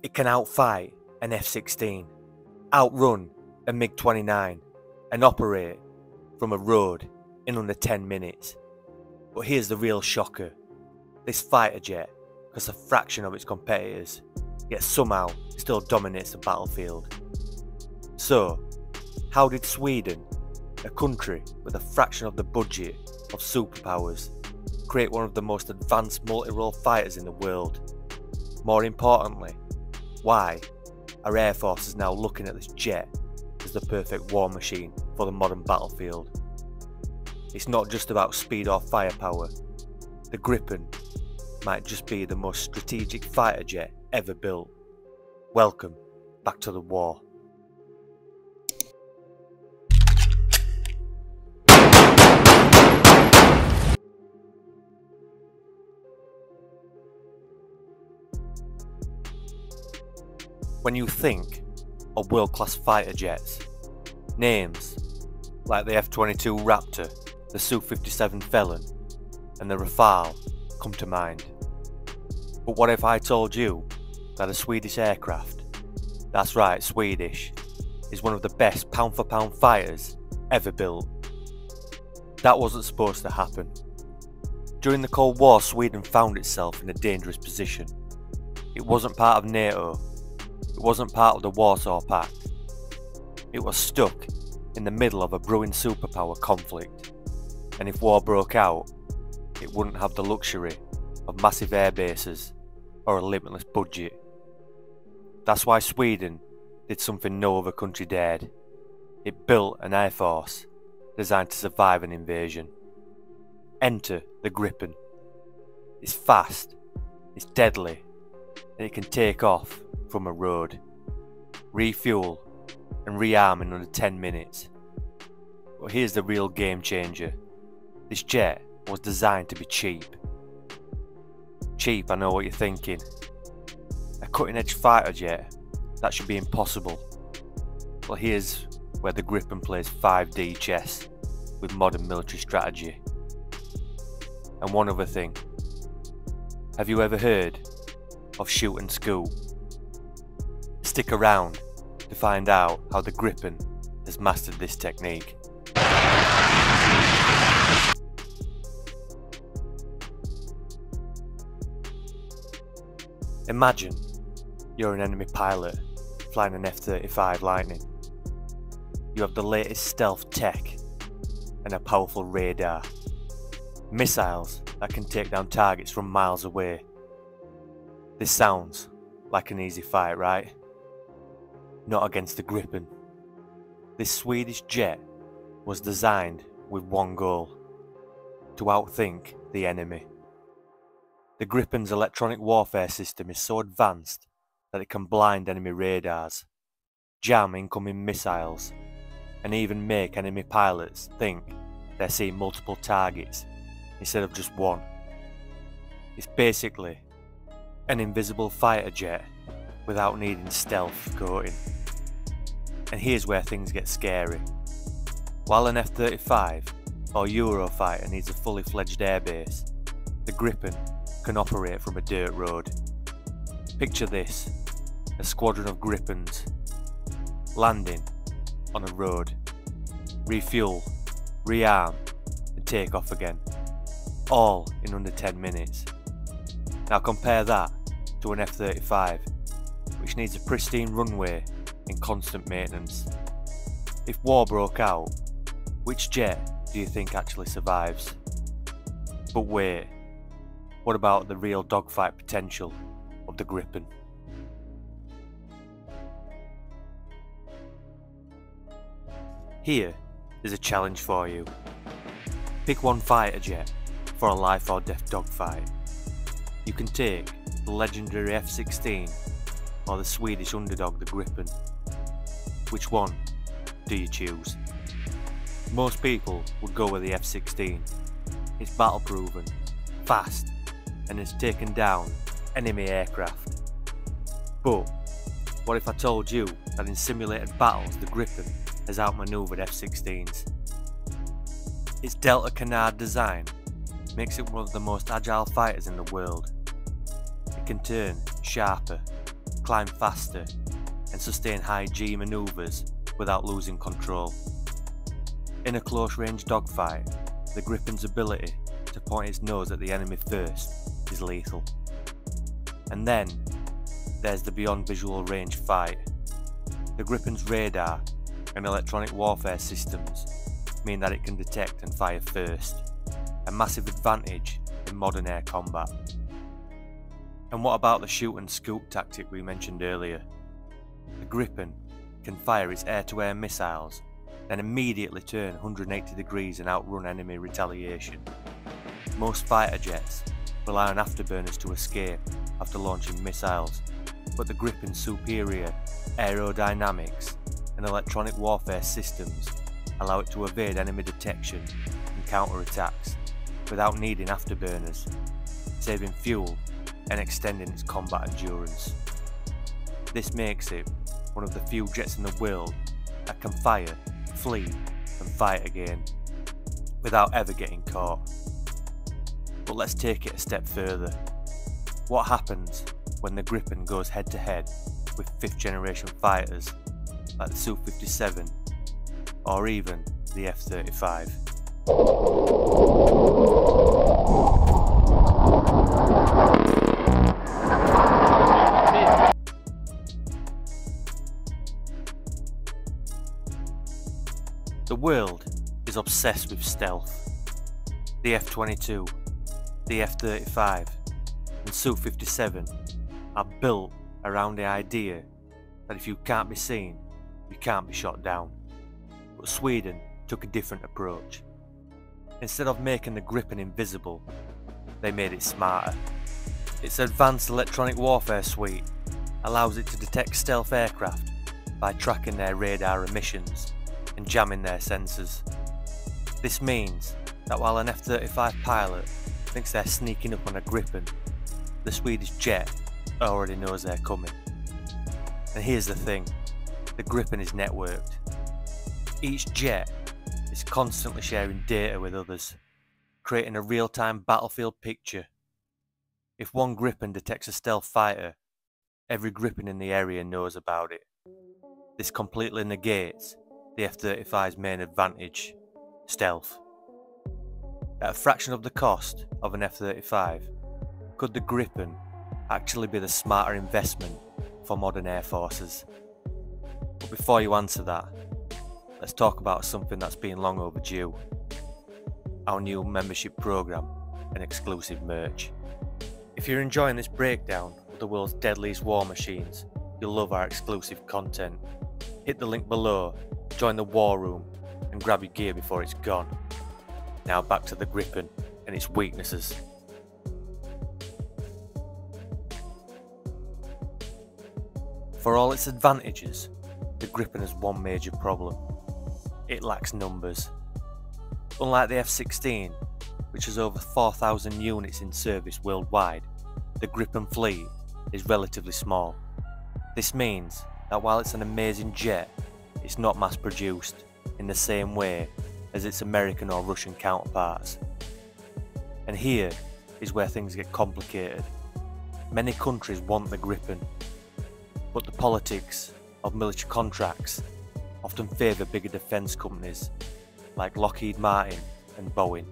It can outfight an F 16, outrun a MiG 29, and operate from a road in under 10 minutes. But here's the real shocker this fighter jet costs a fraction of its competitors, yet somehow still dominates the battlefield. So, how did Sweden, a country with a fraction of the budget of superpowers, create one of the most advanced multi role fighters in the world? More importantly, why our Air Force is now looking at this jet as the perfect war machine for the modern battlefield. It's not just about speed or firepower. The Gripen might just be the most strategic fighter jet ever built. Welcome back to the war. When you think of world class fighter jets, names like the F 22 Raptor, the Su 57 Felon, and the Rafale come to mind. But what if I told you that a Swedish aircraft, that's right, Swedish, is one of the best pound for pound fighters ever built? That wasn't supposed to happen. During the Cold War, Sweden found itself in a dangerous position. It wasn't part of NATO, it wasn't part of the Warsaw Pact. It was stuck in the middle of a brewing superpower conflict, and if war broke out, it wouldn't have the luxury of massive air bases or a limitless budget. That's why Sweden did something no other country dared. It built an air force designed to survive an invasion. Enter the Gripen. It's fast, it's deadly, and it can take off from a road, refuel, and rearm in under 10 minutes. But here's the real game changer this jet was designed to be cheap. Cheap, I know what you're thinking. A cutting edge fighter jet? That should be impossible. Well, here's where the Gripen plays 5D chess with modern military strategy. And one other thing. Have you ever heard of shoot and scoop? Stick around to find out how the Gripen has mastered this technique. Imagine you're an enemy pilot flying an F 35 Lightning. You have the latest stealth tech and a powerful radar, missiles that can take down targets from miles away. This sounds like an easy fight, right? Not against the Gripen. This Swedish jet was designed with one goal to outthink the enemy. The Gripen's electronic warfare system is so advanced that it can blind enemy radars, jam incoming missiles, and even make enemy pilots think they're seeing multiple targets instead of just one. It's basically an invisible fighter jet without needing stealth coating. And here's where things get scary. While an F-35 or Eurofighter needs a fully fledged airbase, the Gripen can operate from a dirt road. Picture this a squadron of Gripens landing on a road, refuel, rearm, and take off again, all in under 10 minutes. Now compare that to an F 35, which needs a pristine runway and constant maintenance. If war broke out, which jet do you think actually survives? But wait, what about the real dogfight potential of the Gripen? Here is a challenge for you. Pick one fighter jet for a life or death dogfight. You can take the legendary F-16 or the Swedish underdog the Gripen. Which one do you choose? Most people would go with the F-16. It's battle proven, fast and has taken down enemy aircraft. But what if I told you that in simulated battles the Gripen has outmaneuvered F-16s? Its Delta Canard design makes it one of the most agile fighters in the world. It can turn sharper, climb faster and sustain high G maneuvers without losing control. In a close range dogfight, the Gripen's ability to point its nose at the enemy first is lethal. And then, there's the beyond visual range fight. The Gripen's radar and electronic warfare systems mean that it can detect and fire first, a massive advantage in modern air combat. And what about the shoot and scoop tactic we mentioned earlier? The Gripen can fire its air-to-air missiles, then immediately turn 180 degrees and outrun enemy retaliation. Most fighter jets rely on afterburners to escape after launching missiles, but the Gripen's superior aerodynamics and electronic warfare systems allow it to evade enemy detection and counterattacks without needing afterburners, saving fuel and extending its combat endurance. This makes it one of the few jets in the world that can fire, flee and fight again without ever getting caught. But let's take it a step further. What happens when the Gripen goes head to head with 5th generation fighters like the Su-57 or even the F-35? The world is obsessed with stealth. The F-22, the F-35 and Su-57 are built around the idea that if you can't be seen, you can't be shot down. But Sweden took a different approach. Instead of making the Gripen invisible, they made it smarter. Its advanced electronic warfare suite allows it to detect stealth aircraft by tracking their radar emissions and jamming their sensors. This means that while an F-35 pilot thinks they're sneaking up on a Gripen, the Swedish jet already knows they're coming. And here's the thing, the Gripen is networked. Each jet is constantly sharing data with others, creating a real-time battlefield picture. If one Gripen detects a stealth fighter, every Gripen in the area knows about it. This completely negates the F-35's main advantage, stealth. At a fraction of the cost of an F-35, could the Gripen actually be the smarter investment for modern air forces? But before you answer that, let's talk about something that's been long overdue. Our new membership program and exclusive merch. If you're enjoying this breakdown of the world's deadliest war machines, you'll love our exclusive content. Hit the link below join the war room, and grab your gear before it's gone. Now back to the Gripen and its weaknesses. For all its advantages, the Gripen has one major problem. It lacks numbers. Unlike the F-16, which has over 4,000 units in service worldwide, the Gripen fleet is relatively small. This means that while it's an amazing jet it's not mass produced in the same way as its American or Russian counterparts. And here is where things get complicated. Many countries want the Gripen, but the politics of military contracts often favour bigger defence companies like Lockheed Martin and Boeing.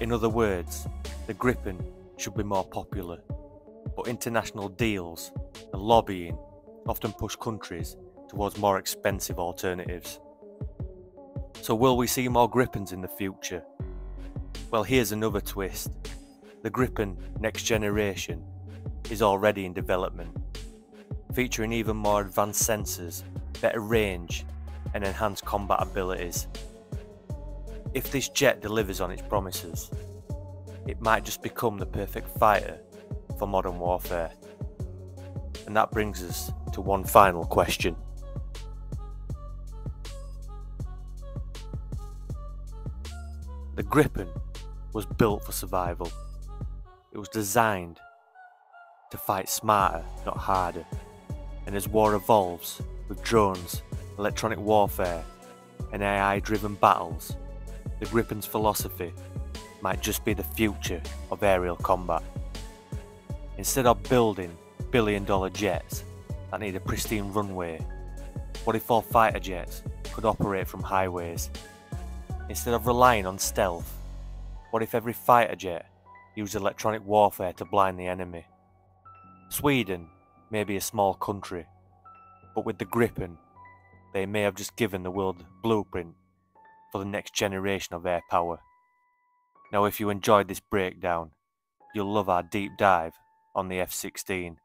In other words, the Gripen should be more popular, but international deals and lobbying often push countries towards more expensive alternatives. So will we see more Gripens in the future? Well here's another twist. The Gripen Next Generation is already in development, featuring even more advanced sensors, better range and enhanced combat abilities. If this jet delivers on its promises, it might just become the perfect fighter for modern warfare. And that brings us to one final question. The Gripen was built for survival. It was designed to fight smarter, not harder. And as war evolves, with drones, electronic warfare, and AI driven battles, the Gripen's philosophy might just be the future of aerial combat. Instead of building billion dollar jets that need a pristine runway? What if all fighter jets could operate from highways? Instead of relying on stealth, what if every fighter jet used electronic warfare to blind the enemy? Sweden may be a small country, but with the Gripen, they may have just given the world blueprint for the next generation of air power. Now if you enjoyed this breakdown, you'll love our deep dive on the F-16.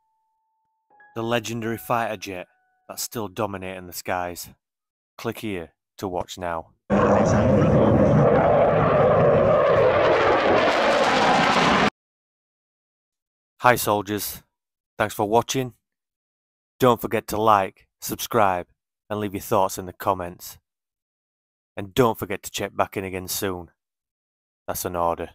The legendary fighter jet that's still dominating the skies. Click here to watch now. Hi soldiers, thanks for watching. Don't forget to like, subscribe and leave your thoughts in the comments. And don't forget to check back in again soon. That's an order.